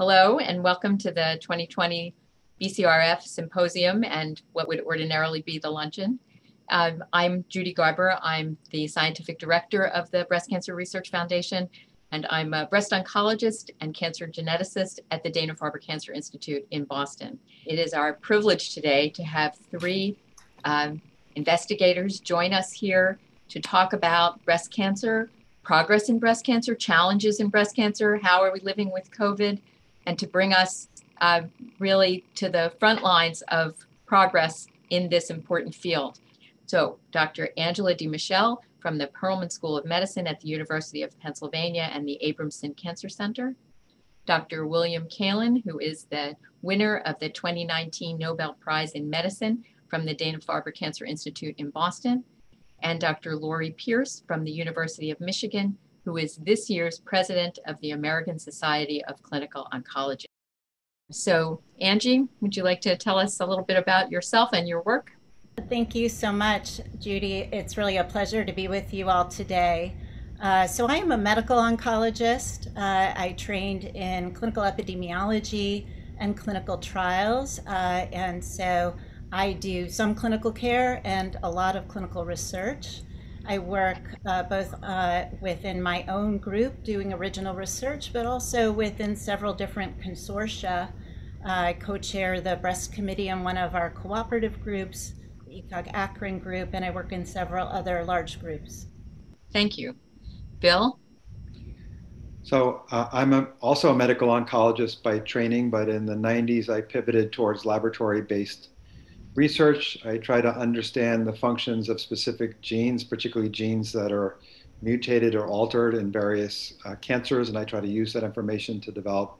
Hello, and welcome to the 2020 BCRF Symposium and what would ordinarily be the luncheon. Um, I'm Judy Garber. I'm the scientific director of the Breast Cancer Research Foundation, and I'm a breast oncologist and cancer geneticist at the Dana Farber Cancer Institute in Boston. It is our privilege today to have three um, investigators join us here to talk about breast cancer, progress in breast cancer, challenges in breast cancer, how are we living with COVID, and to bring us uh, really to the front lines of progress in this important field. So, Dr. Angela DeMichele from the Perelman School of Medicine at the University of Pennsylvania and the Abramson Cancer Center, Dr. William Kaelin, who is the winner of the 2019 Nobel Prize in Medicine from the Dana Farber Cancer Institute in Boston, and Dr. Lori Pierce from the University of Michigan, who is this year's president of the American Society of Clinical Oncology. So, Angie, would you like to tell us a little bit about yourself and your work? Thank you so much, Judy. It's really a pleasure to be with you all today. Uh, so, I am a medical oncologist. Uh, I trained in clinical epidemiology and clinical trials. Uh, and so, I do some clinical care and a lot of clinical research. I work uh, both uh, within my own group doing original research, but also within several different consortia. Uh, I co chair the breast committee on one of our cooperative groups, the ECOG ACRIN group, and I work in several other large groups. Thank you. Bill? So, uh, I'm a, also a medical oncologist by training, but in the 90s I pivoted towards laboratory based research. I try to understand the functions of specific genes, particularly genes that are mutated or altered in various uh, cancers, and I try to use that information to develop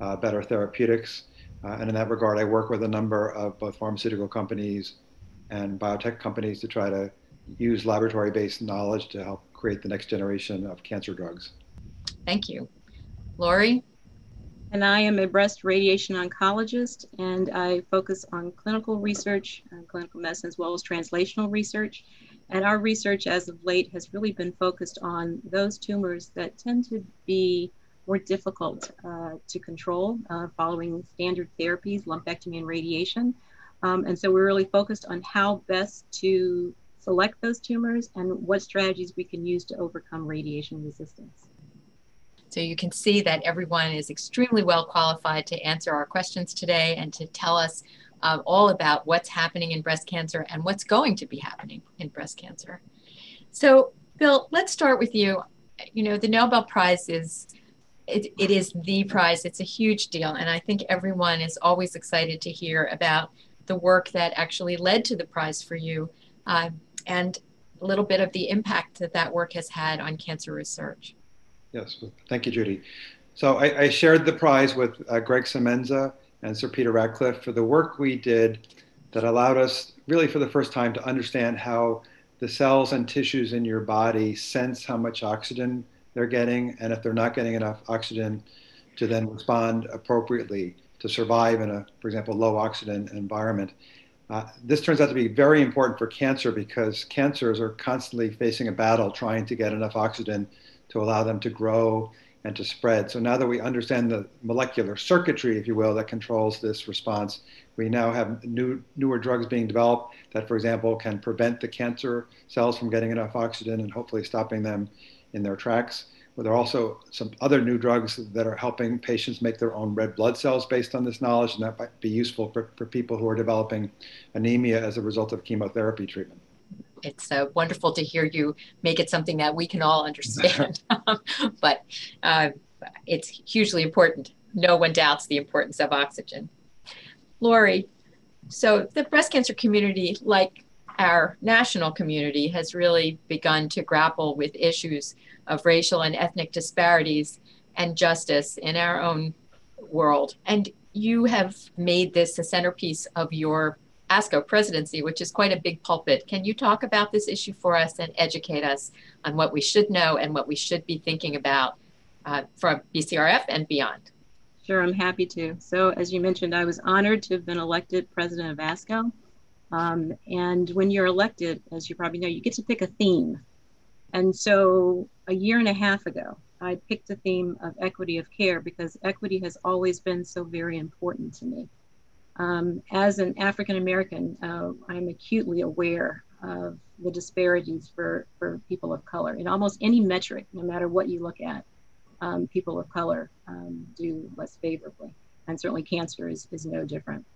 uh, better therapeutics. Uh, and in that regard, I work with a number of both pharmaceutical companies and biotech companies to try to use laboratory based knowledge to help create the next generation of cancer drugs. Thank you. Lori? And I am a breast radiation oncologist, and I focus on clinical research, uh, clinical medicine, as well as translational research. And our research as of late has really been focused on those tumors that tend to be more difficult uh, to control uh, following standard therapies, lumpectomy and radiation. Um, and so we're really focused on how best to select those tumors and what strategies we can use to overcome radiation resistance. So you can see that everyone is extremely well qualified to answer our questions today and to tell us uh, all about what's happening in breast cancer and what's going to be happening in breast cancer. So, Bill, let's start with you. You know, the Nobel Prize is it, it is the prize. It's a huge deal, and I think everyone is always excited to hear about the work that actually led to the prize for you, uh, and a little bit of the impact that that work has had on cancer research. Yes, thank you, Judy. So I, I shared the prize with uh, Greg Semenza and Sir Peter Ratcliffe for the work we did that allowed us really for the first time to understand how the cells and tissues in your body sense how much oxygen they're getting and if they're not getting enough oxygen to then respond appropriately to survive in a, for example, low oxygen environment. Uh, this turns out to be very important for cancer because cancers are constantly facing a battle trying to get enough oxygen to allow them to grow and to spread. So now that we understand the molecular circuitry, if you will, that controls this response, we now have new, newer drugs being developed that, for example, can prevent the cancer cells from getting enough oxygen and hopefully stopping them in their tracks. But there are also some other new drugs that are helping patients make their own red blood cells based on this knowledge, and that might be useful for, for people who are developing anemia as a result of chemotherapy treatment it's uh, wonderful to hear you make it something that we can all understand. but uh, it's hugely important. No one doubts the importance of oxygen. Lori, so the breast cancer community, like our national community, has really begun to grapple with issues of racial and ethnic disparities and justice in our own world. And you have made this a centerpiece of your ASCO presidency, which is quite a big pulpit. Can you talk about this issue for us and educate us on what we should know and what we should be thinking about uh, from BCRF and beyond? Sure, I'm happy to. So, as you mentioned, I was honored to have been elected president of ASCO. Um, and when you're elected, as you probably know, you get to pick a theme. And so, a year and a half ago, I picked the theme of equity of care because equity has always been so very important to me. Um, as an African American, uh, I'm acutely aware of the disparities for, for people of color. In almost any metric, no matter what you look at, um, people of color um, do less favorably. And certainly cancer is, is no different.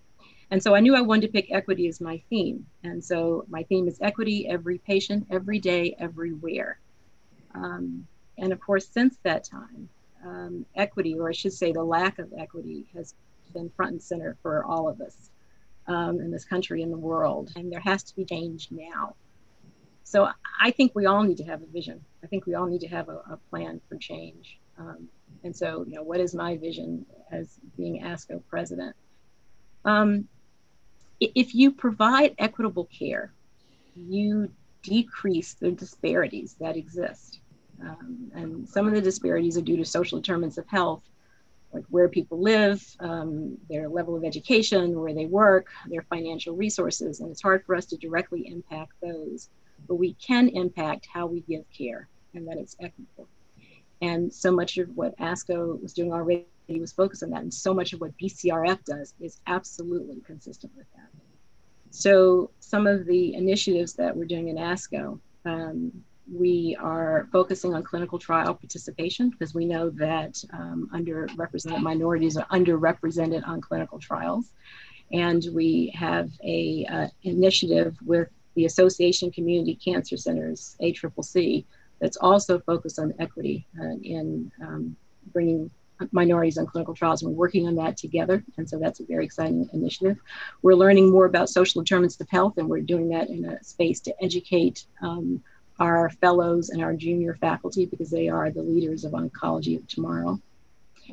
And so I knew I wanted to pick equity as my theme. And so my theme is equity, every patient, every day, everywhere. Um, and of course, since that time, um, equity, or I should say the lack of equity, has been front and center for all of us um, in this country and the world. And there has to be change now. So I think we all need to have a vision. I think we all need to have a, a plan for change. Um, and so, you know, what is my vision as being ASCO president? Um, if you provide equitable care, you decrease the disparities that exist. Um, and some of the disparities are due to social determinants of health, like where people live, um, their level of education, where they work, their financial resources. And it's hard for us to directly impact those, but we can impact how we give care and that it's equitable. And so much of what ASCO was doing already was focused on that. And so much of what BCRF does is absolutely consistent with that. So some of the initiatives that we're doing in ASCO, um, we are focusing on clinical trial participation because we know that um, underrepresented minorities are underrepresented on clinical trials. And we have a uh, initiative with the Association Community Cancer Centers, ACCC, that's also focused on equity uh, in um, bringing minorities on clinical trials. We're working on that together. And so that's a very exciting initiative. We're learning more about social determinants of health, and we're doing that in a space to educate um, our fellows and our junior faculty because they are the leaders of oncology of tomorrow.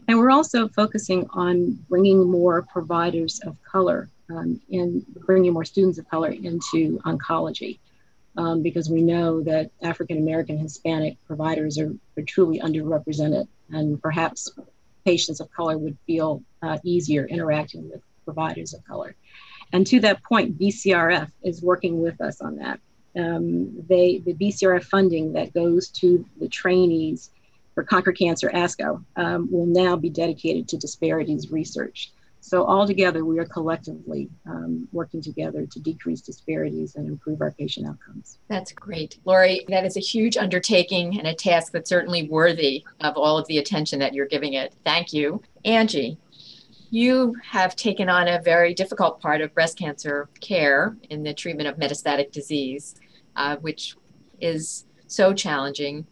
And we're also focusing on bringing more providers of color um, in bringing more students of color into oncology. Um, because we know that African American Hispanic providers are, are, truly underrepresented, and perhaps patients of color would feel uh, easier interacting with providers of color. And to that point, BCRF is working with us on that um, they the BCRF funding that goes to the trainees for Conquer Cancer ASCO um, will now be dedicated to disparities research. So altogether, we are collectively um, working together to decrease disparities and improve our patient outcomes. That's great. Lori, that is a huge undertaking and a task that's certainly worthy of all of the attention that you're giving it. Thank you. Angie, you have taken on a very difficult part of breast cancer care in the treatment of metastatic disease uh, which is so challenging.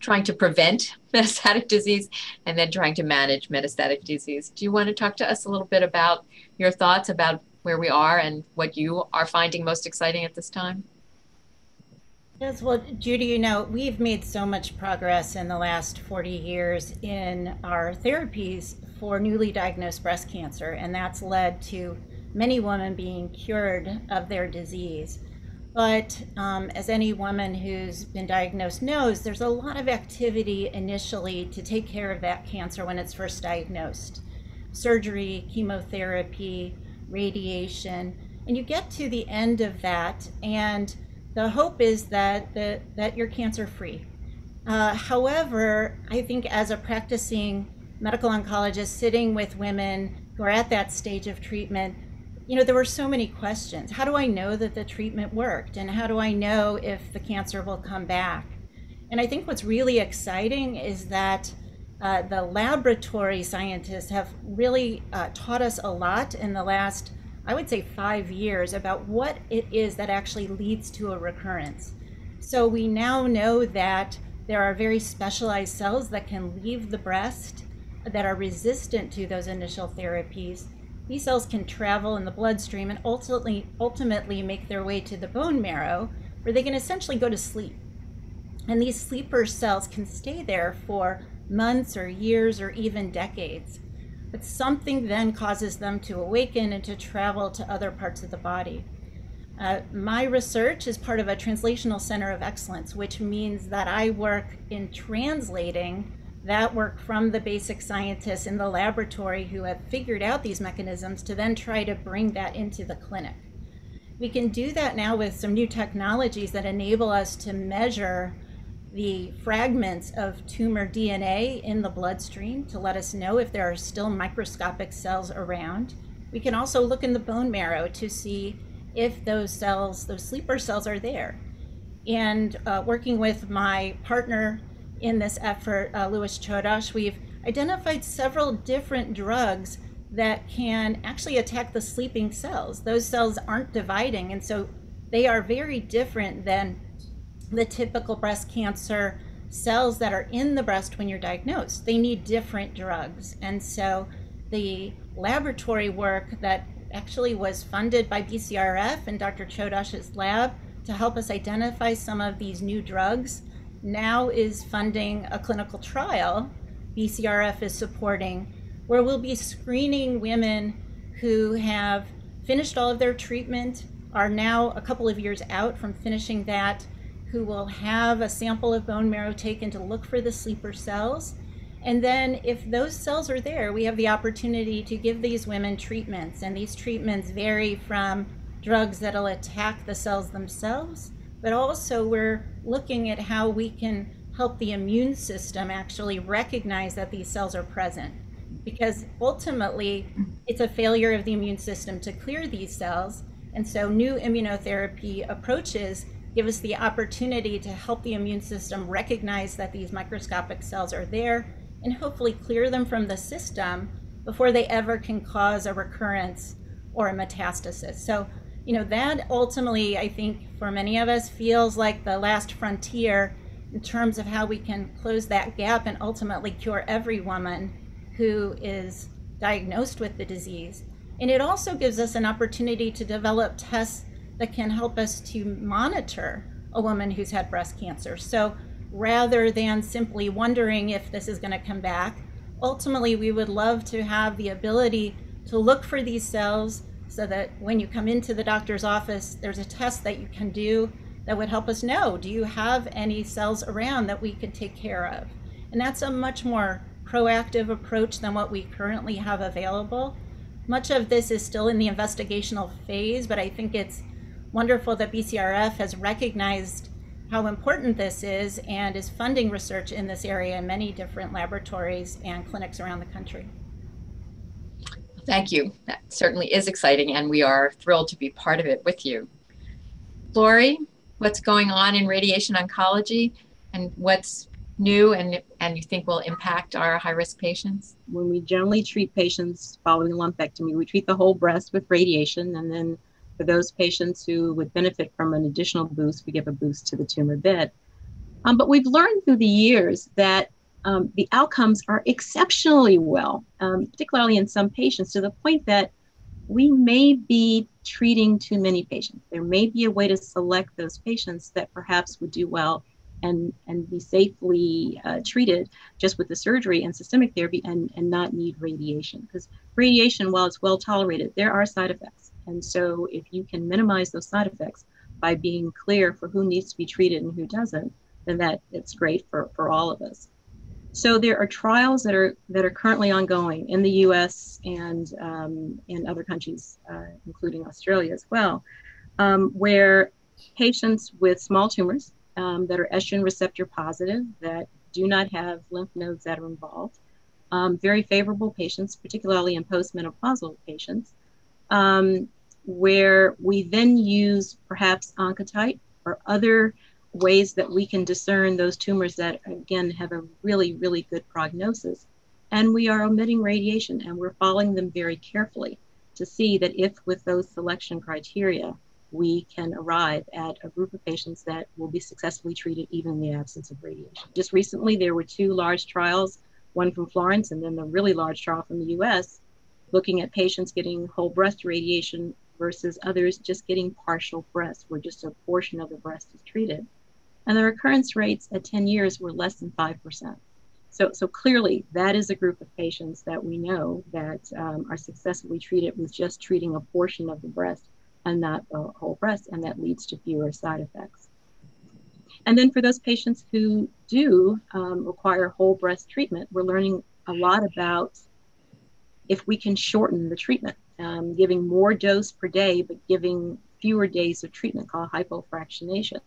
Trying to prevent metastatic disease and then trying to manage metastatic disease. Do you want to talk to us a little bit about your thoughts about where we are and what you are finding most exciting at this time? Yes, well, Judy, you know, we've made so much progress in the last 40 years in our therapies for newly diagnosed breast cancer, and that's led to many women being cured of their disease. But um, as any woman who's been diagnosed knows, there's a lot of activity initially to take care of that cancer when it's first diagnosed surgery, chemotherapy, radiation. And you get to the end of that, and the hope is that, the, that you're cancer free. Uh, however, I think as a practicing medical oncologist sitting with women who are at that stage of treatment, you know, there were so many questions. How do I know that the treatment worked? And how do I know if the cancer will come back? And I think what's really exciting is that uh, the laboratory scientists have really uh, taught us a lot in the last, I would say, five years about what it is that actually leads to a recurrence. So we now know that there are very specialized cells that can leave the breast that are resistant to those initial therapies these cells can travel in the bloodstream and ultimately, ultimately make their way to the bone marrow, where they can essentially go to sleep. And these sleeper cells can stay there for months or years or even decades. But something then causes them to awaken and to travel to other parts of the body. Uh, my research is part of a translational center of excellence, which means that I work in translating that work from the basic scientists in the laboratory who have figured out these mechanisms to then try to bring that into the clinic. We can do that now with some new technologies that enable us to measure the fragments of tumor DNA in the bloodstream to let us know if there are still microscopic cells around. We can also look in the bone marrow to see if those cells, those sleeper cells, are there. And uh, working with my partner in this effort, uh, Louis Chodosh, we've identified several different drugs that can actually attack the sleeping cells. Those cells aren't dividing, and so they are very different than the typical breast cancer cells that are in the breast when you're diagnosed. They need different drugs. And so the laboratory work that actually was funded by BCRF and Dr. Chodosh's lab to help us identify some of these new drugs now is funding a clinical trial BCRF is supporting where we'll be screening women who have finished all of their treatment, are now a couple of years out from finishing that, who will have a sample of bone marrow taken to look for the sleeper cells. And then, if those cells are there, we have the opportunity to give these women treatments. And these treatments vary from drugs that'll attack the cells themselves, but also we're looking at how we can help the immune system actually recognize that these cells are present. Because ultimately, it's a failure of the immune system to clear these cells. And so, new immunotherapy approaches give us the opportunity to help the immune system recognize that these microscopic cells are there and hopefully clear them from the system before they ever can cause a recurrence or a metastasis. So, you know, that ultimately, I think, for many of us feels like the last frontier in terms of how we can close that gap and ultimately cure every woman who is diagnosed with the disease. And it also gives us an opportunity to develop tests that can help us to monitor a woman who's had breast cancer. So rather than simply wondering if this is going to come back, ultimately we would love to have the ability to look for these cells so that when you come into the doctor's office, there's a test that you can do that would help us know do you have any cells around that we could take care of? And that's a much more proactive approach than what we currently have available. Much of this is still in the investigational phase, but I think it's wonderful that BCRF has recognized how important this is and is funding research in this area in many different laboratories and clinics around the country. Thank you. That certainly is exciting, and we are thrilled to be part of it with you. Lori, what's going on in radiation oncology and what's new and, and you think will impact our high risk patients? When we generally treat patients following a lumpectomy, we treat the whole breast with radiation and then for those patients who would benefit from an additional boost, we give a boost to the tumor bed. Um, but we've learned through the years that um, the outcomes are exceptionally well, um, particularly in some patients, to the point that we may be treating too many patients. There may be a way to select those patients that perhaps would do well and, and be safely uh, treated just with the surgery and systemic therapy and, and not need radiation. Because radiation, while it's well tolerated, there are side effects. And so if you can minimize those side effects by being clear for who needs to be treated and who doesn't, then that it's great for, for all of us. So there are trials that are that are currently ongoing in the U.S. and um, in other countries, uh, including Australia as well, um, where patients with small tumors um, that are estrogen receptor positive that do not have lymph nodes that are involved, um, very favorable patients, particularly in postmenopausal patients, um, where we then use perhaps Oncotype or other ways that we can discern those tumors that, again, have a really, really good prognosis. And we are omitting radiation and we're following them very carefully to see that if, with those selection criteria, we can arrive at a group of patients that will be successfully treated even in the absence of radiation. Just recently, there were two large trials, one from Florence and then the really large trial from the US, looking at patients getting whole breast radiation versus others just getting partial breast, where just a portion of the breast is treated. And the recurrence rates at 10 years were less than 5%. So, so clearly, that is a group of patients that we know that um, are successfully treated with just treating a portion of the breast and not the whole breast, and that leads to fewer side effects. And then for those patients who do um, require whole breast treatment, we're learning a lot about if we can shorten the treatment um, giving more dose per day, but giving fewer days of treatment called hypofractionation.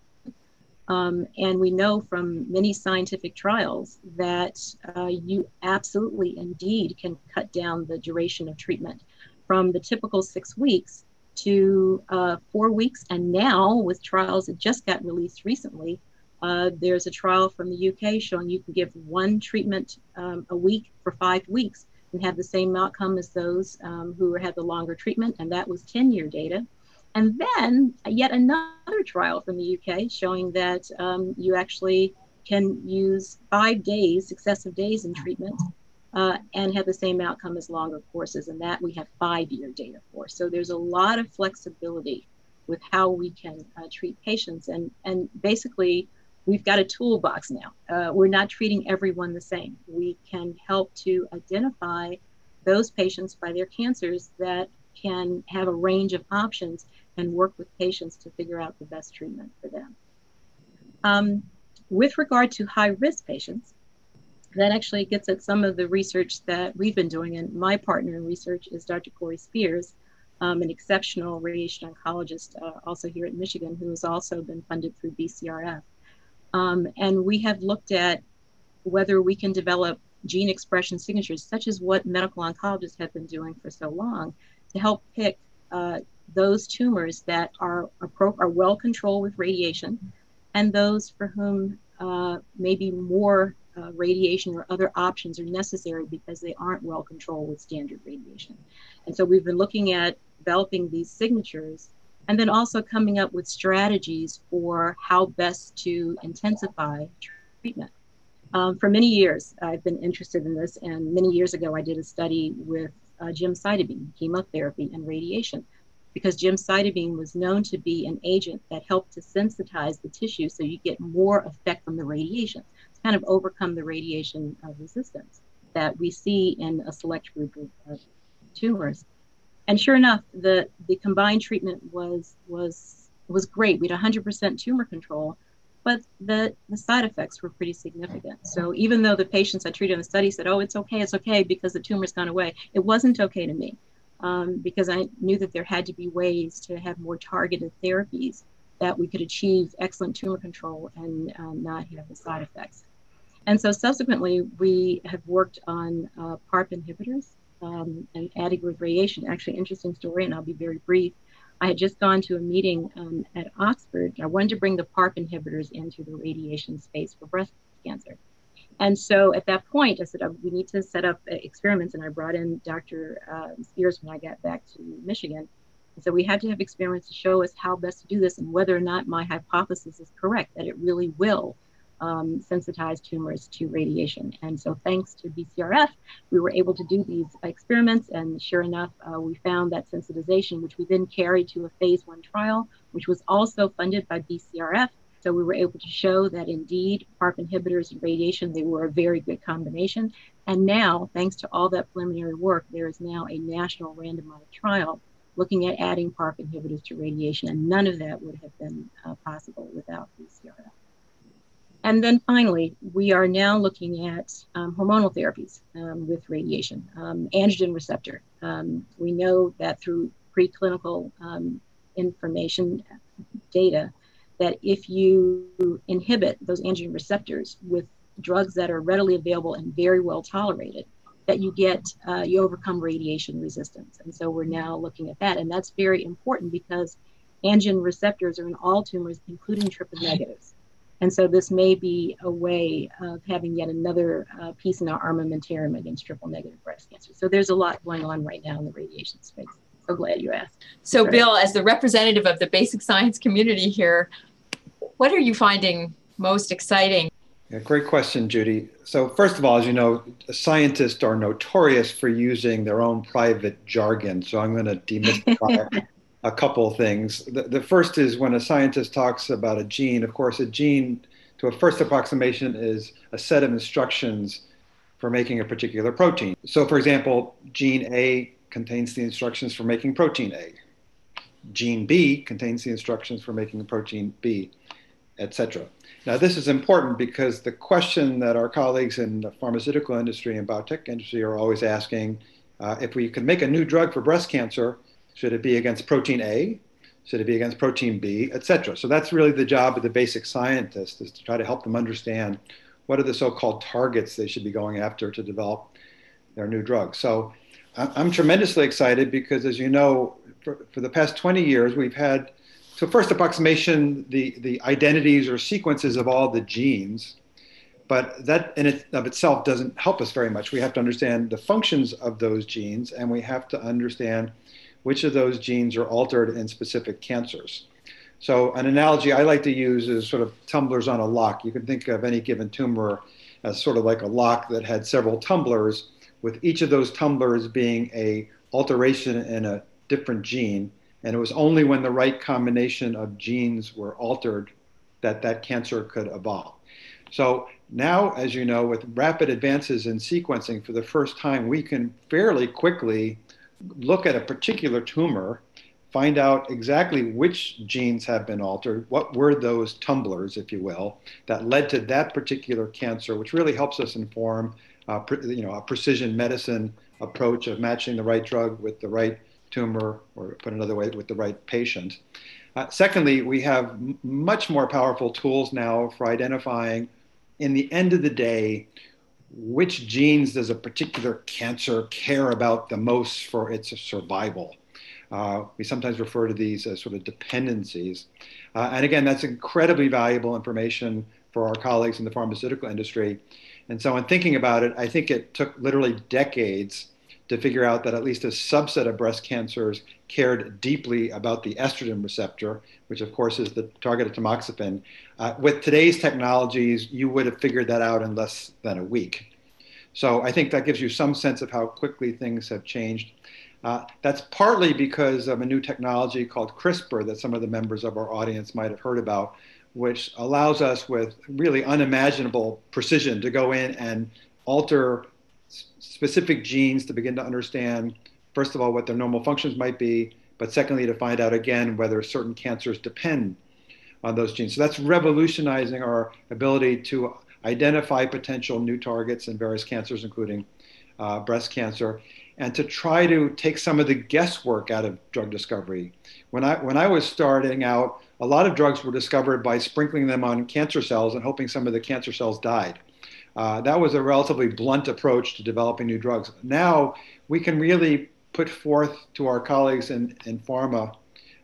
Um, and we know from many scientific trials that uh, you absolutely indeed can cut down the duration of treatment from the typical six weeks to uh, four weeks. And now, with trials that just got released recently, uh, there's a trial from the UK showing you can give one treatment um, a week for five weeks and have the same outcome as those um, who had the longer treatment, and that was 10 year data. And then yet another trial from the UK showing that um, you actually can use five days, successive days in treatment, uh, and have the same outcome as longer courses. And that we have five year data for. So there's a lot of flexibility with how we can uh, treat patients. And, and basically, we've got a toolbox now. Uh, we're not treating everyone the same. We can help to identify those patients by their cancers that can have a range of options and work with patients to figure out the best treatment for them. Um, with regard to high risk patients, that actually gets at some of the research that we've been doing. And my partner in research is Dr. Corey Speers, um, an exceptional radiation oncologist, uh, also here at Michigan, who has also been funded through BCRF. Um, and we have looked at whether we can develop gene expression signatures, such as what medical oncologists have been doing for so long, to help pick uh, those tumors that are, are well controlled with radiation and those for whom uh, maybe more uh, radiation or other options are necessary because they aren't well controlled with standard radiation. And so we've been looking at developing these signatures and then also coming up with strategies for how best to intensify treatment. Um, for many years, I've been interested in this, and many years ago, I did a study with uh, gemcitabine, chemotherapy, and radiation, because gemcitabine was known to be an agent that helped to sensitize the tissue so you get more effect from the radiation, to kind of overcome the radiation uh, resistance that we see in a select group of, tumors and sure enough, the the combined treatment was was was great. We had 100% tumor control, but the the side effects were pretty significant. So even though the patients I treated in the study said, "Oh, it's okay, it's okay," because the tumor's gone away, it wasn't okay to me um, because I knew that there had to be ways to have more targeted therapies that we could achieve excellent tumor control and um, not have the side effects. And so subsequently, we have worked on uh, PARP inhibitors um, and adding with radiation. Actually, interesting story, and I'll be very brief. I had just gone to a meeting um, at Oxford. I wanted to bring the PARP inhibitors into the radiation space for breast cancer. And so at that point, I said, oh, we need to set up uh, experiments. And I brought in Dr. Uh, Speers when I got back to Michigan. And so we had to have experiments to show us how best to do this and whether or not my hypothesis is correct, that it really will um, sensitized tumors to radiation. And so, thanks to BCRF, we were able to do these experiments. And sure enough, uh, we found that sensitization, which we then carried to a phase one trial, which was also funded by BCRF. So we were able to show that indeed PARP inhibitors and radiation, they were a very good combination. And now, thanks to all that preliminary work, there is now a national randomized trial looking at adding PARP inhibitors to radiation. And none of that would have been uh, possible without BCRF. And then finally, we are now looking at um, hormonal therapies um, with radiation, um, androgen receptor. Um, we know that through preclinical um, information data that if you inhibit those androgen receptors with drugs that are readily available and very well tolerated, that you get uh, you overcome radiation resistance. And so we're now looking at that, and that's very important because androgen receptors are in all tumors, including triple negatives. And so this may be a way of having yet another uh, piece in our armamentarium against triple negative breast cancer. So there's a lot going on right now in the radiation space. So glad you asked. So, Bill, as the representative of the basic science community here, what are you finding most exciting? Yeah, great question, Judy. So, first of all, as you know, scientists are notorious for using their own private jargon. So, I'm going to demystify a couple things. The, the first is when a scientist talks about a gene, of course, a gene, to a first approximation, is a set of instructions for making a particular protein. So, for example, gene A contains the instructions for making protein A. Gene B contains the instructions for making protein B, etc. Now, this is important because the question that our colleagues in the pharmaceutical industry and biotech industry are always asking uh, if we can make a new drug for breast cancer, should it be against protein A? should it be against protein B, et cetera. So that's really the job of the basic scientist is to try to help them understand what are the so-called targets they should be going after to develop their new drug. So I'm tremendously excited because, as you know, for, for the past 20 years, we've had, so first approximation, the, the identities or sequences of all the genes, but that in it of itself doesn't help us very much. We have to understand the functions of those genes, and we have to understand which of those genes are altered in specific cancers. So an analogy I like to use is sort of tumblers on a lock. You can think of any given tumor as sort of like a lock that had several tumblers, with each of those tumblers being a alteration in a different gene. And it was only when the right combination of genes were altered that that cancer could evolve. So now, as you know, with rapid advances in sequencing, for the first time, we can fairly quickly look at a particular tumor, find out exactly which genes have been altered, what were those tumblers, if you will, that led to that particular cancer, which really helps us inform, uh, pre- you know, a precision medicine approach of matching the right drug with the right tumor, or put another way, with the right patient. Uh, secondly, we have m- much more powerful tools now for identifying, in the end of the day, which genes does a particular cancer care about the most for its survival? Uh, we sometimes refer to these as sort of dependencies. Uh, and again, that's incredibly valuable information for our colleagues in the pharmaceutical industry. And so, in thinking about it, I think it took literally decades to figure out that at least a subset of breast cancers cared deeply about the estrogen receptor, which of course is the target of tamoxifen. Uh, with today's technologies, you would have figured that out in less than a week. So I think that gives you some sense of how quickly things have changed. Uh, that's partly because of a new technology called CRISPR that some of the members of our audience might have heard about, which allows us with really unimaginable precision to go in and alter specific genes to begin to understand, first of all, what their normal functions might be, but secondly, to find out again whether certain cancers depend on those genes. So that's revolutionizing our ability to identify potential new targets in various cancers, including uh, breast cancer, and to try to take some of the guesswork out of drug discovery. When I, when I was starting out, a lot of drugs were discovered by sprinkling them on cancer cells and hoping some of the cancer cells died. Uh, that was a relatively blunt approach to developing new drugs. Now we can really put forth to our colleagues in, in pharma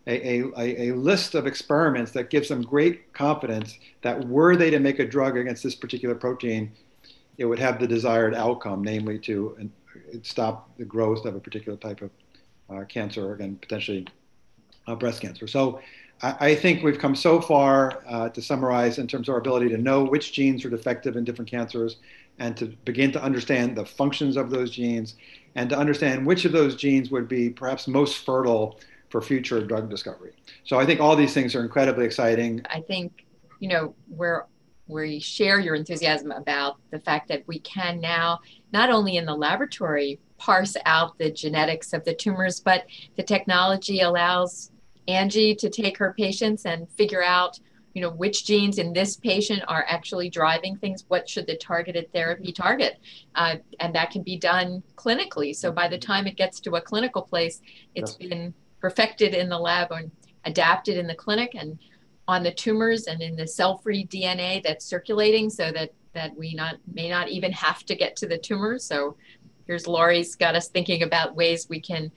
a, a, a, list of experiments that gives them great confidence that were they to make a drug against this particular protein, it would have the desired outcome, namely to stop the growth of a particular type of uh, cancer, again, potentially uh, breast cancer. So I, think we've come so far uh, to summarize in terms of our ability to know which genes are defective in different cancers and to begin to understand the functions of those genes and to understand which of those genes would be perhaps most fertile for future drug discovery. So I think all these things are incredibly exciting. I think, you know, we're we share your enthusiasm about the fact that we can now not only in the laboratory parse out the genetics of the tumors, but the technology allows Angie to take her patients and figure out, you know, which genes in this patient are actually driving things. What should the targeted therapy target? Uh, and that can be done clinically. So by the time it gets to a clinical place, it's yes. been perfected in the lab and adapted in the clinic and on the tumors and in the cell-free DNA that's circulating so that that we not may not even have to get to the tumors. So here's Lori's got us thinking about ways we can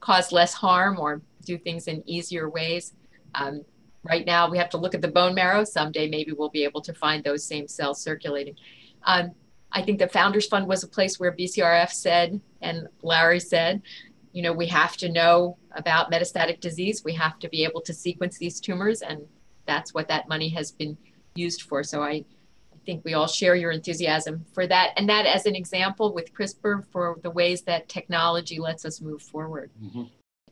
cause less harm or do things in easier ways. Um, right now, we have to look at the bone marrow. Someday, maybe we'll be able to find those same cells circulating. Um, I think the Founders Fund was a place where BCRF said, and Larry said, you know, we have to know about metastatic disease. We have to be able to sequence these tumors, and that's what that money has been used for. So I, I think we all share your enthusiasm for that, and that as an example with CRISPR for the ways that technology lets us move forward. Mm-hmm.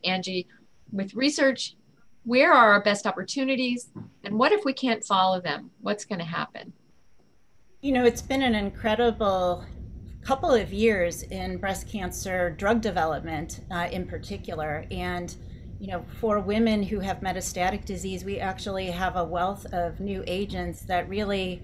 Angie, with research, where are our best opportunities? And what if we can't follow them? What's going to happen? You know, it's been an incredible couple of years in breast cancer drug development uh, in particular. And, you know, for women who have metastatic disease, we actually have a wealth of new agents that really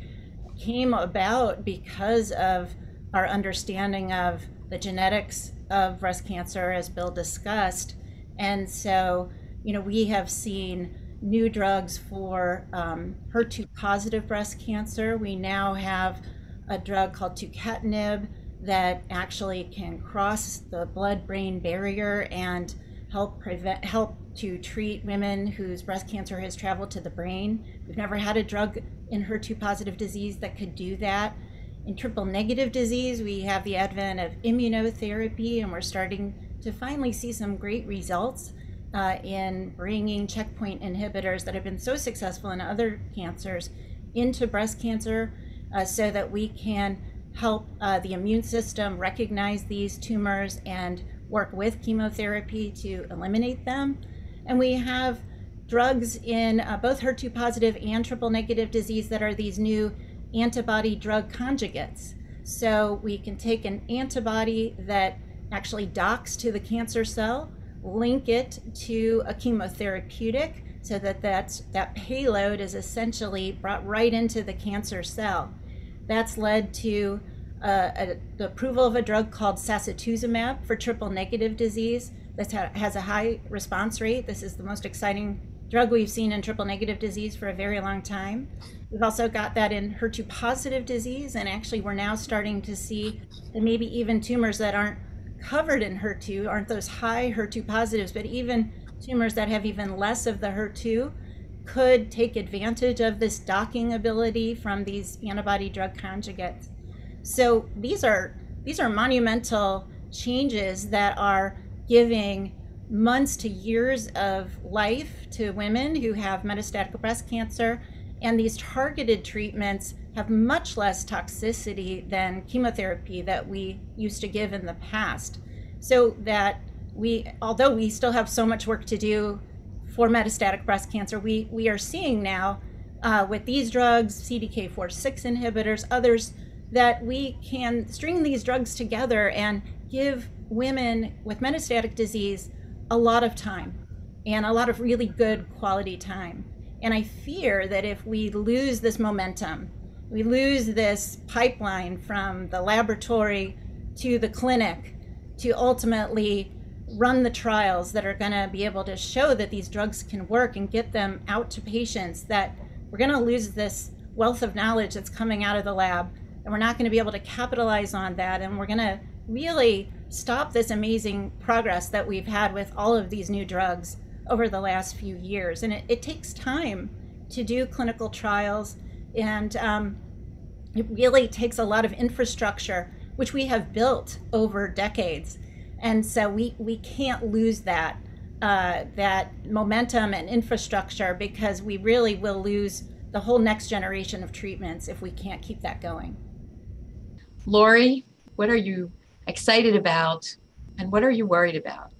came about because of our understanding of the genetics of breast cancer, as Bill discussed, and so, you know, we have seen new drugs for um, HER2 positive breast cancer. We now have a drug called tucatinib that actually can cross the blood-brain barrier and help prevent help to treat women whose breast cancer has traveled to the brain. We've never had a drug in HER2 positive disease that could do that. In triple negative disease, we have the advent of immunotherapy, and we're starting to finally see some great results uh, in bringing checkpoint inhibitors that have been so successful in other cancers into breast cancer uh, so that we can help uh, the immune system recognize these tumors and work with chemotherapy to eliminate them. And we have drugs in uh, both HER2 positive and triple negative disease that are these new antibody drug conjugates. So we can take an antibody that actually docks to the cancer cell, link it to a chemotherapeutic so that that's, that payload is essentially brought right into the cancer cell. That's led to uh, a, the approval of a drug called sacituzumab for triple negative disease that has a high response rate. This is the most exciting drug we've seen in triple negative disease for a very long time. We've also got that in HER2 positive disease, and actually, we're now starting to see maybe even tumors that aren't covered in HER2 aren't those high HER2 positives, but even tumors that have even less of the HER2 could take advantage of this docking ability from these antibody drug conjugates. So these are these are monumental changes that are giving months to years of life to women who have metastatic breast cancer and these targeted treatments have much less toxicity than chemotherapy that we used to give in the past. So that we although we still have so much work to do for metastatic breast cancer, we, we are seeing now uh, with these drugs, CDK4-6 inhibitors, others, that we can string these drugs together and give women with metastatic disease a lot of time and a lot of really good quality time. And I fear that if we lose this momentum, we lose this pipeline from the laboratory to the clinic to ultimately run the trials that are going to be able to show that these drugs can work and get them out to patients that we're going to lose this wealth of knowledge that's coming out of the lab and we're not going to be able to capitalize on that and we're going to really stop this amazing progress that we've had with all of these new drugs over the last few years. And it, it takes time to do clinical trials and um, it really takes a lot of infrastructure which we have built over decades and so we we can't lose that uh, that momentum and infrastructure because we really will lose the whole next generation of treatments if we can't keep that going. Lori, what are you excited about and what are you worried about?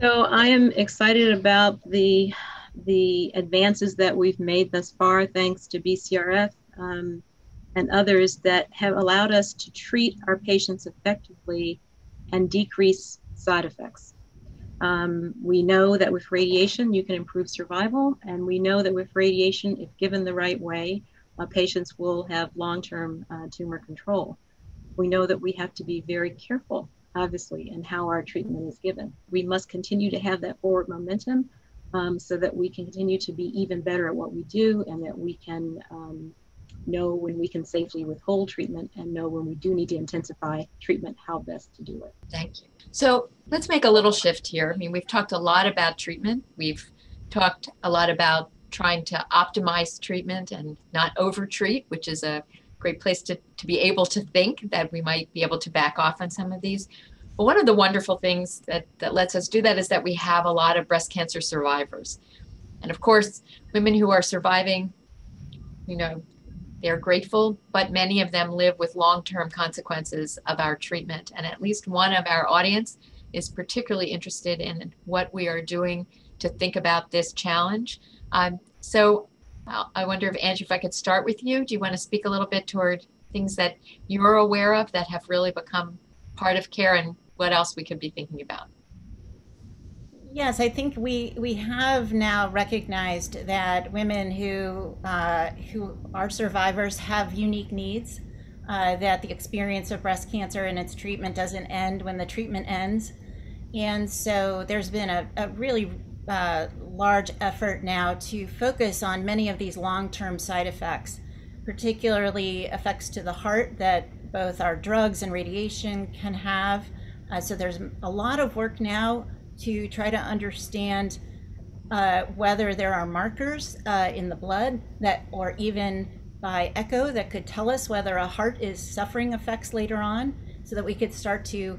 So I am excited about the the advances that we've made thus far, thanks to BCRF um, and others that have allowed us to treat our patients effectively and decrease side effects. Um, we know that with radiation, you can improve survival, and we know that with radiation, if given the right way, uh, patients will have long term uh, tumor control we know that we have to be very careful, obviously, in how our treatment is given. We must continue to have that forward momentum um, so that we can continue to be even better at what we do and that we can um, know when we can safely withhold treatment and know when we do need to intensify treatment, how best to do it. Thank you. So let's make a little shift here. I mean, we've talked a lot about treatment. We've talked a lot about trying to optimize treatment and not over treat, which is a great place to, to be able to think that we might be able to back off on some of these. But one of the wonderful things that, that lets us do that is that we have a lot of breast cancer survivors. And of course, women who are surviving, you know, they're grateful, but many of them live with long term consequences of our treatment. And at least one of our audience is particularly interested in what we are doing to think about this challenge. Um, so I wonder if Angie, if I could start with you. Do you want to speak a little bit toward things that you're aware of that have really become part of care, and what else we could be thinking about? Yes, I think we we have now recognized that women who uh, who are survivors have unique needs. Uh, that the experience of breast cancer and its treatment doesn't end when the treatment ends, and so there's been a, a really uh, large effort now to focus on many of these long term side effects, particularly effects to the heart that both our drugs and radiation can have. Uh, so there's a lot of work now to try to understand uh, whether there are markers uh, in the blood that, or even by echo, that could tell us whether a heart is suffering effects later on, so that we could start to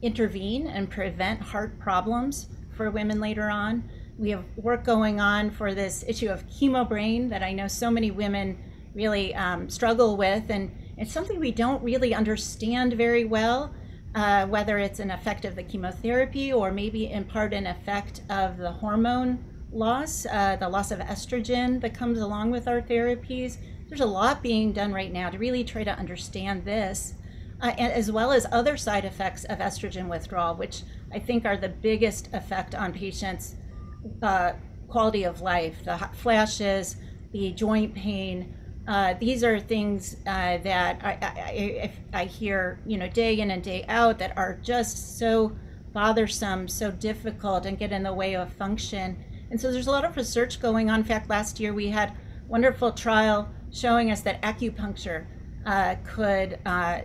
intervene and prevent heart problems for women later on. We have work going on for this issue of chemo brain that I know so many women really um, struggle with, and it's something we don't really understand very well. Uh, whether it's an effect of the chemotherapy or maybe in part an effect of the hormone loss, uh, the loss of estrogen that comes along with our therapies. There's a lot being done right now to really try to understand this, uh, as well as other side effects of estrogen withdrawal, which I think are the biggest effect on patients' uh, quality of life the flashes, the joint pain. Uh, these are things uh, that I, I, I, hear, you know, day in and day out that are just so bothersome, so difficult, and get in the way of function. And so there's a lot of research going on. In fact, last year we had wonderful trial showing us that acupuncture uh, could uh,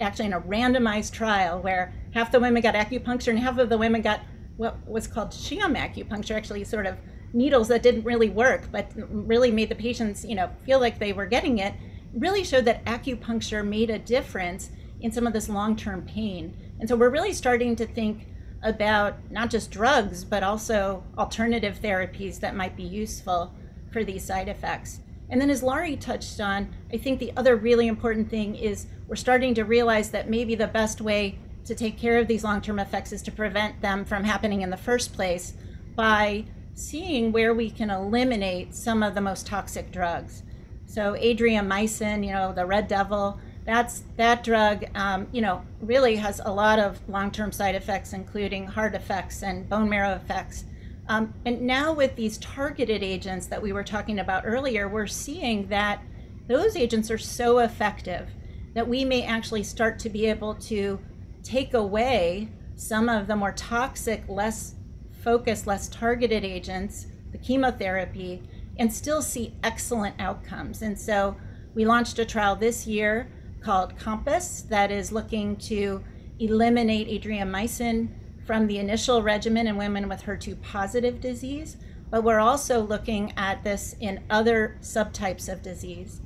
actually in a randomized trial where half the women got acupuncture and half of the women got what was called sham acupuncture, actually sort of needles that didn't really work, but really made the patients, you know, feel like they were getting it, really showed that acupuncture made a difference in some of this long-term pain. And so we're really starting to think about not just drugs, but also alternative therapies that might be useful for these side effects. And then, as Lori touched on, I think the other really important thing is we're starting to realize that maybe the best way to take care of these long term effects is to prevent them from happening in the first place by seeing where we can eliminate some of the most toxic drugs. So, adriamycin, you know, the red devil, that's that drug, um, you know, really has a lot of long term side effects, including heart effects and bone marrow effects. Um, and now, with these targeted agents that we were talking about earlier, we're seeing that those agents are so effective that we may actually start to be able to take away some of the more toxic, less focused, less targeted agents, the chemotherapy, and still see excellent outcomes. And so we launched a trial this year called COMPASS that is looking to eliminate adriamycin from the initial regimen in women with HER2 positive disease, but we're also looking at this in other subtypes of disease.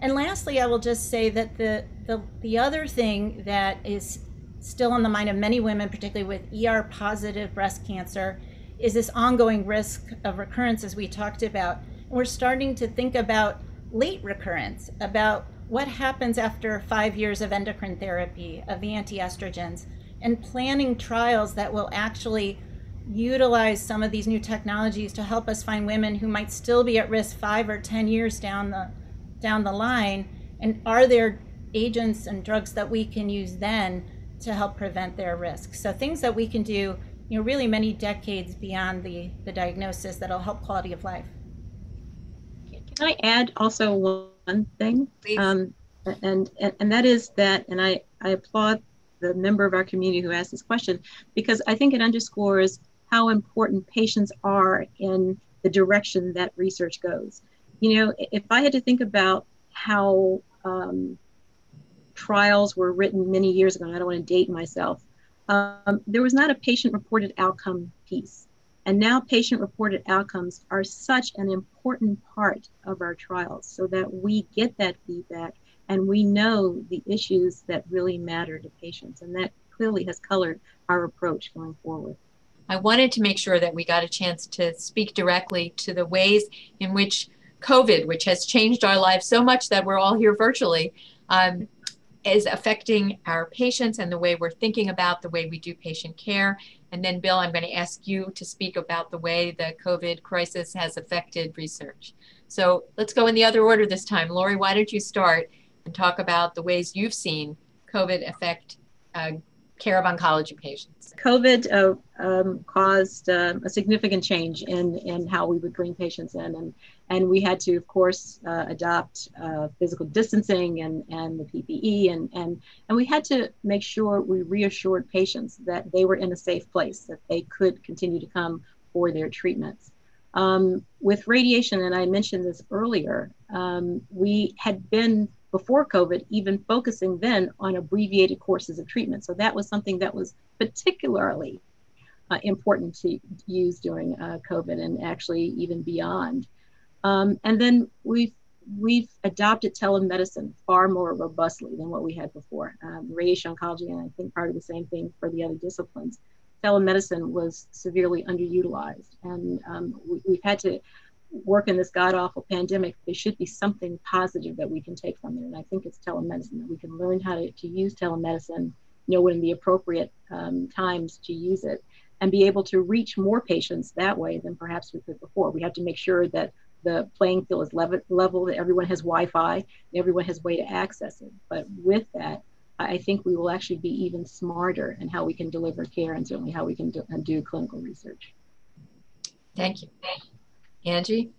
And lastly, I will just say that the, the, the other thing that is still on the mind of many women, particularly with ER positive breast cancer, is this ongoing risk of recurrence, as we talked about. And we're starting to think about late recurrence, about what happens after five years of endocrine therapy, of the anti-estrogens, and planning trials that will actually utilize some of these new technologies to help us find women who might still be at risk five or ten years down the down the line and are there agents and drugs that we can use then to help prevent their risk. So things that we can do, you know, really many decades beyond the, the diagnosis that'll help quality of life. Can I add also one thing? Um, and, and, and that is that, and I, I applaud the member of our community who asked this question because I think it underscores how important patients are in the direction that research goes. You know, if I had to think about how um, trials were written many years ago, I don't want to date myself, um, there was not a patient reported outcome piece. And now patient reported outcomes are such an important part of our trials so that we get that feedback and we know the issues that really matter to patients. And that clearly has colored our approach going forward. I wanted to make sure that we got a chance to speak directly to the ways in which COVID, which has changed our lives so much that we're all here virtually, um, is affecting our patients and the way we're thinking about the way we do patient care. And then, Bill, I'm going to ask you to speak about the way the COVID crisis has affected research. So let's go in the other order this time. Lori, why don't you start and talk about the ways you've seen COVID affect uh, care of oncology patients? COVID uh, um, caused uh, a significant change in, in how we would bring patients in. And and we had to, of course, uh, adopt uh, physical distancing and, and the PPE, and, and, and we had to make sure we reassured patients that they were in a safe place, that they could continue to come for their treatments. Um, with radiation, and I mentioned this earlier, um, we had been before COVID even focusing then on abbreviated courses of treatment. So that was something that was particularly uh, important to use during uh, COVID and actually even beyond. Um, and then we've we've adopted telemedicine far more robustly than what we had before. Um, radiation oncology, and I think part of the same thing for the other disciplines. Telemedicine was severely underutilized, and um, we, have had to work in this god awful pandemic. There should be something positive that we can take from it, and I think it's telemedicine that we can learn how to, to use telemedicine, know when the appropriate um, times to use it, and be able to reach more patients that way than perhaps we could before. We have to make sure that the playing field is level, level that everyone has Wi-Fi, and everyone has way to access it. But with that, I think we will actually be even smarter in how we can deliver care and certainly how we can do, do clinical research. Thank you. Angie?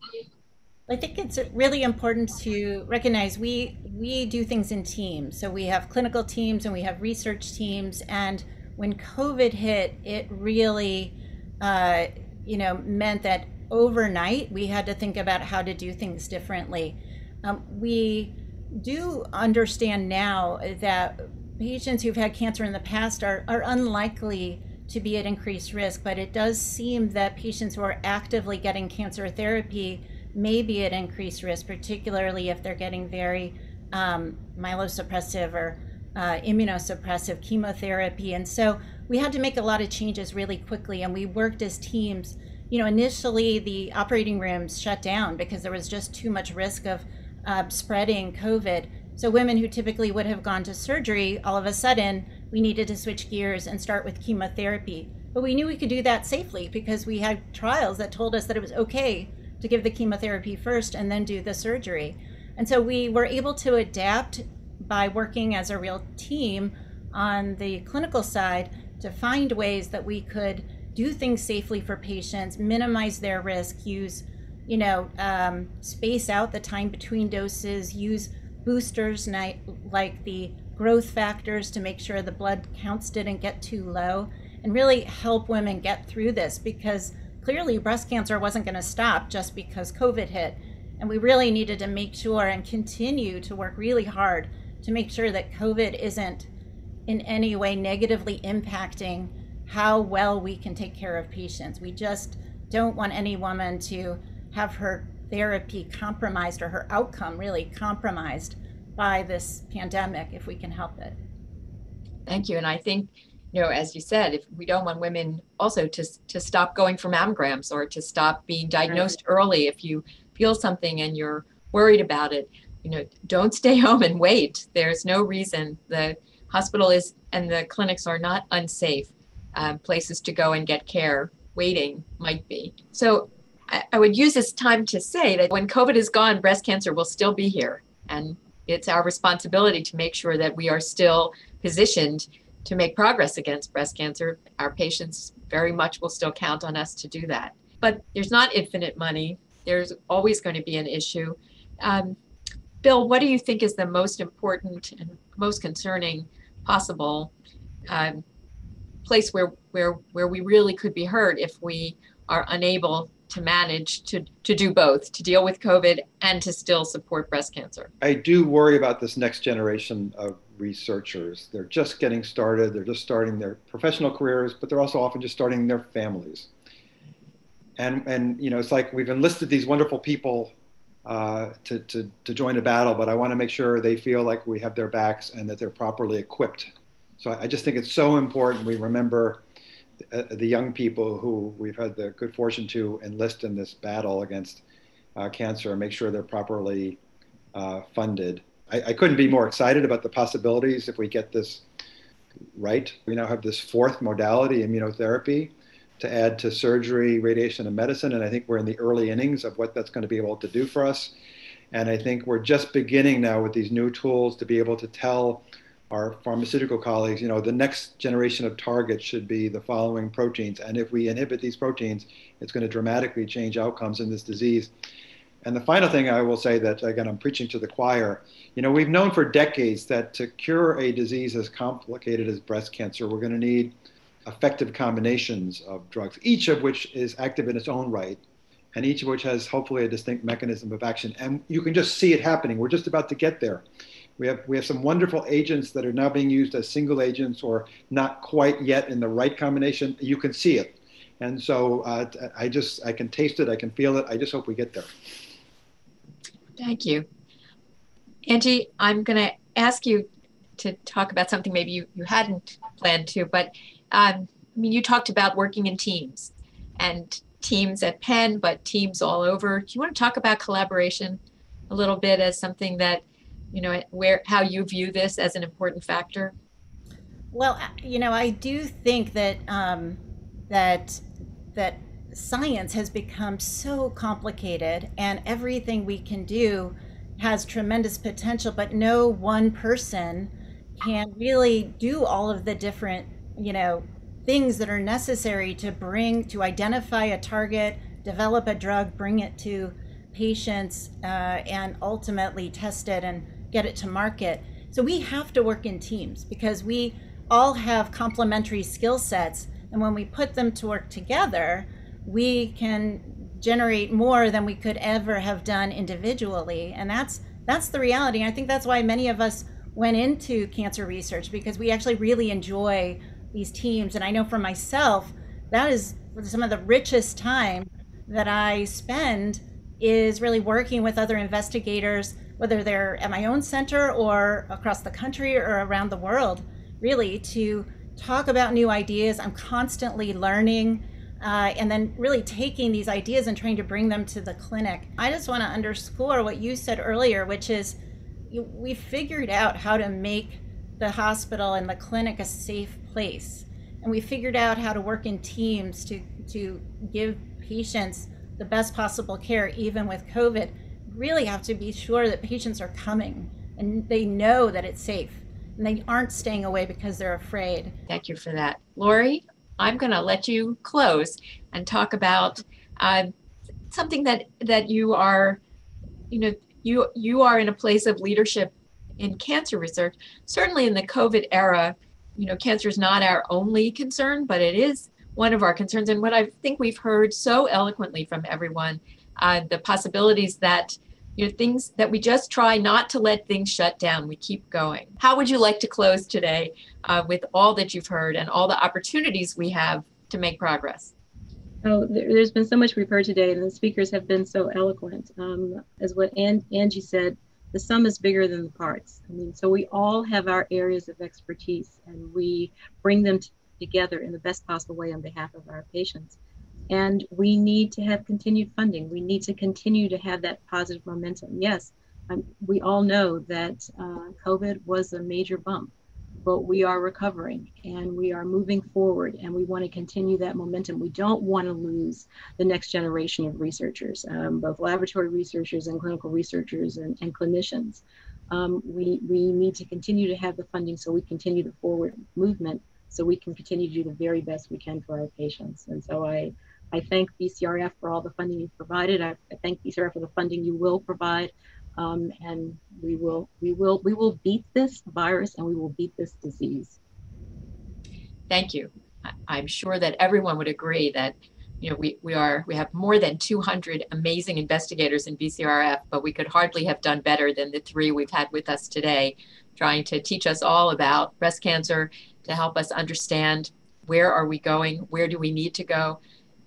I think it's really important to recognize we we do things in teams. So we have clinical teams and we have research teams. And when COVID hit, it really, uh, you know, meant that overnight, we had to think about how to do things differently. Um, we do understand now that patients who've had cancer in the past are, are unlikely to be at increased risk, but it does seem that patients who are actively getting cancer therapy may be at increased risk, particularly if they're getting very um, myelosuppressive or uh, immunosuppressive chemotherapy. And so we had to make a lot of changes really quickly, and we worked as teams you know, initially the operating rooms shut down because there was just too much risk of uh, spreading COVID. So women who typically would have gone to surgery, all of a sudden, we needed to switch gears and start with chemotherapy. But we knew we could do that safely because we had trials that told us that it was okay to give the chemotherapy first and then do the surgery. And so we were able to adapt by working as a real team on the clinical side to find ways that we could do things safely for patients, minimize their risk, use, you know, um, space out the time between doses, use boosters like the growth factors to make sure the blood counts didn't get too low, and really help women get through this because clearly breast cancer wasn't going to stop just because COVID hit. And we really needed to make sure and continue to work really hard to make sure that COVID isn't in any way negatively impacting how well we can take care of patients. We just don't want any woman to have her therapy compromised or her outcome really compromised by this pandemic if we can help it. Thank you. And I think, you know, as you said, if we don't want women also to, to stop going for mammograms or to stop being diagnosed right. early, if you feel something and you're worried about it, you know, don't stay home and wait. There's no reason. The hospital is and the clinics are not unsafe um, places to go and get care waiting might be. So I, I would use this time to say that when COVID is gone, breast cancer will still be here. And it's our responsibility to make sure that we are still positioned to make progress against breast cancer. Our patients very much will still count on us to do that. But there's not infinite money, there's always going to be an issue. Um, Bill, what do you think is the most important and most concerning possible um, place where where where we really could be hurt if we are unable to manage to to do both to deal with covid and to still support breast cancer. I do worry about this next generation of researchers. They're just getting started. They're just starting their professional careers but they're also often just starting their families. And and you know it's like we've enlisted these wonderful people uh, to, to, to join a battle, but I want to make sure they feel like we have their backs and that they're properly equipped so I just think it's so important we remember uh, the young people who we've had the good fortune to enlist in this battle against uh, cancer and make sure they're properly uh, funded. I, I, couldn't be more excited about the possibilities if we get this right. We now have this fourth modality, immunotherapy, to add to surgery, radiation, and medicine. And I think we're in the early innings of what that's going to be able to do for us. And I think we're just beginning now with these new tools to be able to tell our pharmaceutical colleagues, you know, the next generation of targets should be the following proteins. And if we inhibit these proteins, it's going to dramatically change outcomes in this disease. And the final thing I will say that, again, I'm preaching to the choir. You know, we've known for decades that to cure a disease as complicated as breast cancer, we're going to need effective combinations of drugs, each of which is active in its own right and each of which has hopefully a distinct mechanism of action. And you can just see it happening. We're just about to get there. We have, we have some wonderful agents that are now being used as single agents or not quite yet in the right combination. You can see it. And so uh, I just, I can taste it, I can feel it. I just hope we get there. Thank you. Angie, I'm going to ask you to talk about something maybe you, you hadn't planned to, but um, I mean, you talked about working in teams and teams at Penn, but teams all over. Do you want to talk about collaboration a little bit as something that, you know, where how you view this as an important factor? Well, you know, I do think that um, that that science has become so complicated, and everything we can do has tremendous potential, but no one person can really do all of the different, you know, things that are necessary to bring to identify a target, develop a drug, bring it to patients, uh, and ultimately test it and get it to market. So we have to work in teams because we all have complementary skill sets, and when we put them to work together, we can generate more than we could ever have done individually, and that's that's the reality. And I think that's why many of us went into cancer research because we actually really enjoy these teams. And I know for myself, that is some of the richest time that I spend is really working with other investigators, whether they're at my own center or across the country or around the world, really to talk about new ideas. I'm constantly learning. Uh, and then really taking these ideas and trying to bring them to the clinic. I just want to underscore what you said earlier, which is we figured out how to make the hospital and the clinic a safe place. And we figured out how to work in teams to, to give patients the best possible care, even with COVID. Really have to be sure that patients are coming and they know that it's safe and they aren't staying away because they're afraid. Thank you for that. Lori, I'm going to let you close and talk about uh, something that, that you are, you know, you, you are in a place of leadership in cancer research. Certainly in the COVID era, you know, cancer is not our only concern, but it is one of our concerns. And what I think we've heard so eloquently from everyone, uh, the possibilities that you know things that we just try not to let things shut down. We keep going. How would you like to close today uh, with all that you've heard and all the opportunities we have to make progress? Oh, there's been so much we've heard today, and the speakers have been so eloquent. Um, as what Angie said, the sum is bigger than the parts. I mean, so we all have our areas of expertise and we bring them t- together in the best possible way on behalf of our patients. And we need to have continued funding. We need to continue to have that positive momentum. Yes, um, we all know that uh, COVID was a major bump but we are recovering and we are moving forward and we want to continue that momentum. We don't want to lose the next generation of researchers, um, both laboratory researchers and clinical researchers and, and clinicians. Um, we, we need to continue to have the funding so we continue the forward movement so we can continue to do the very best we can for our patients. And so I, I thank BCRF for all the funding you've provided. I, I thank BCRF for the funding you will provide um, and we will we will we will beat this virus and we will beat this disease. Thank you. I'm sure that everyone would agree that you know we, we are we have more than 200 amazing investigators in BCRF, but we could hardly have done better than the three we've had with us today, trying to teach us all about breast cancer, to help us understand where are we going, where do we need to go,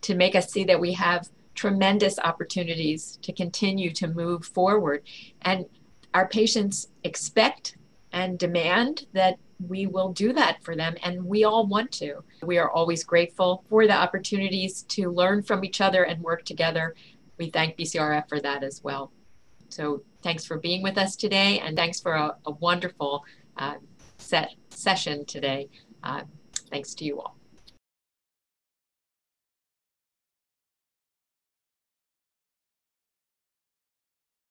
to make us see that we have tremendous opportunities to continue to move forward. And our patients expect and demand that we will do that for them, and we all want to. We are always grateful for the opportunities to learn from each other and work together. We thank BCRF for that as well. So, thanks for being with us today, and thanks for a, a wonderful uh, set session today. Uh, thanks to you all.